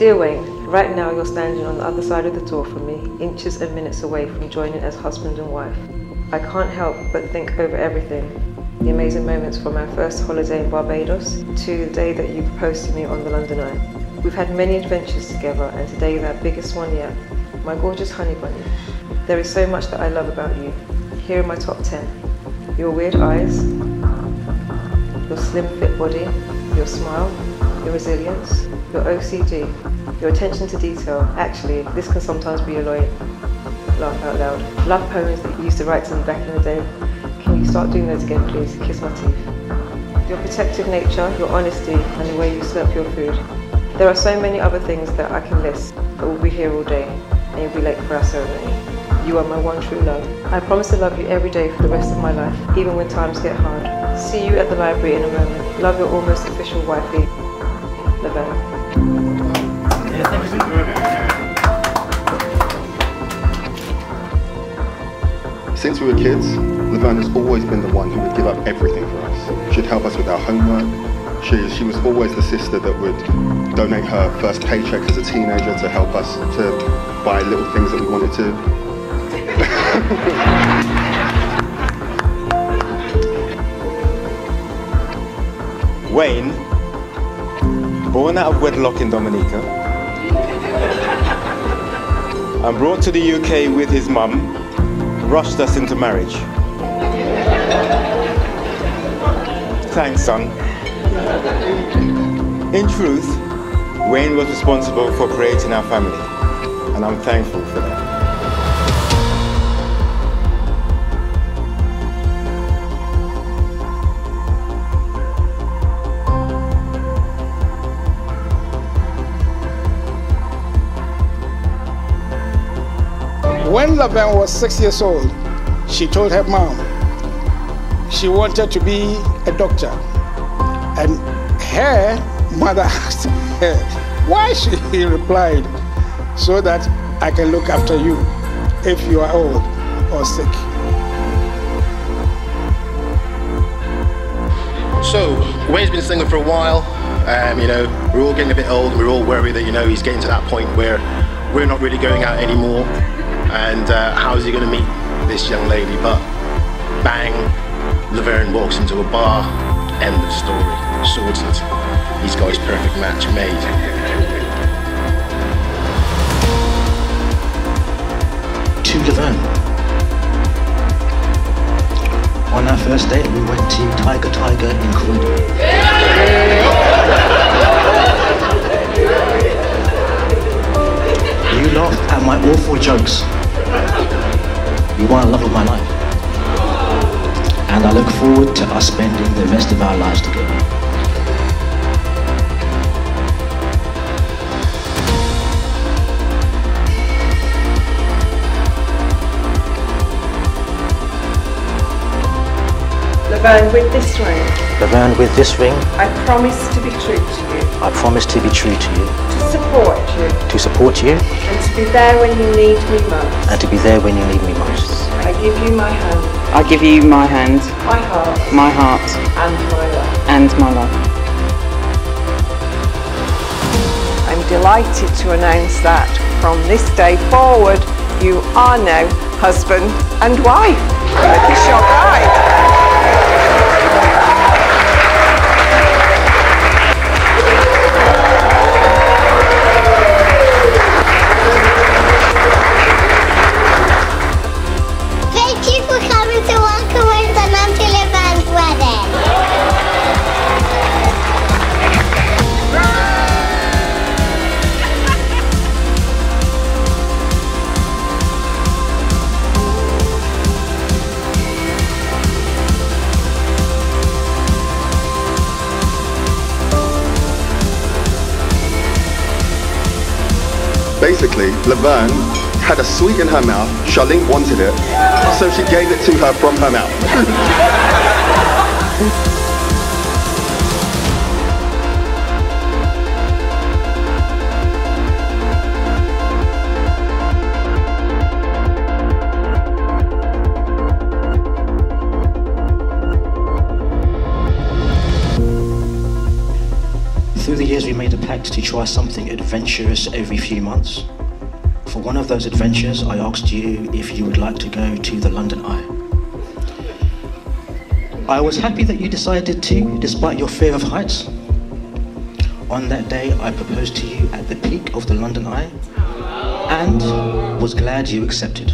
Dear Wayne, right now you're standing on the other side of the door from me, inches and minutes away from joining as husband and wife. I can't help but think over everything. The amazing moments from our first holiday in Barbados to the day that you proposed to me on the London Eye. We've had many adventures together and today is our biggest one yet. My gorgeous honey bunny. There is so much that I love about you. Here are my top 10. Your weird eyes, your slim fit body, your smile, your resilience, your OCD, your attention to detail. Actually, this can sometimes be annoying. Laugh out loud. Love poems that you used to write to them back in the day. Can you start doing those again, please? Kiss my teeth. Your protective nature, your honesty, and the way you slurp your food. There are so many other things that I can list, but we'll be here all day, and you'll be late for our ceremony. You are my one true love. I promise to love you every day for the rest of my life, even when times get hard. See you at the library in a moment. Love your almost official wifey, Laverne. Since we were kids, Laverne has always been the one who would give up everything for us. She'd help us with our homework. She, she was always the sister that would donate her first paycheck as a teenager to help us to buy little things that we wanted to. Wayne, born out of wedlock in Dominica, and brought to the UK with his mum, rushed us into marriage. Thanks, son. In truth, Wayne was responsible for creating our family, and I'm thankful for that. When Laverne was six years old, she told her mom she wanted to be a doctor. And her mother asked her why she replied, so that I can look after you if you are old or sick. So, Wayne's been singing for a while. Um, you know, we're all getting a bit old. We're all worried that, you know, he's getting to that point where we're not really going out anymore and uh, how is he going to meet this young lady? But bang, Laverne walks into a bar, end of story, sorted. He's got his perfect match made. To Laverne. On our first date, we went to Tiger Tiger in Croydon. You laughed at my awful jokes. You are the love of my life. And I look forward to us spending the rest of our lives together. Laverne, with this ring, Laverne, with this ring, I promise to be true to you, I promise to be true to you, to support you, to support you, and to be there when you need me most. and to be there when you need me most. I give you my hand, I give you my hand, my heart, my heart, and my love. and my love. I'm delighted to announce that from this day forward, you are now husband and wife. Gonna kiss your bride. Basically, Laverne had a sweet in her mouth, Charlene wanted it, so she gave it to her from her mouth. try something adventurous every few months. For one of those adventures, I asked you if you would like to go to the London Eye. I was happy that you decided to, despite your fear of heights. On that day, I proposed to you at the peak of the London Eye and was glad you accepted.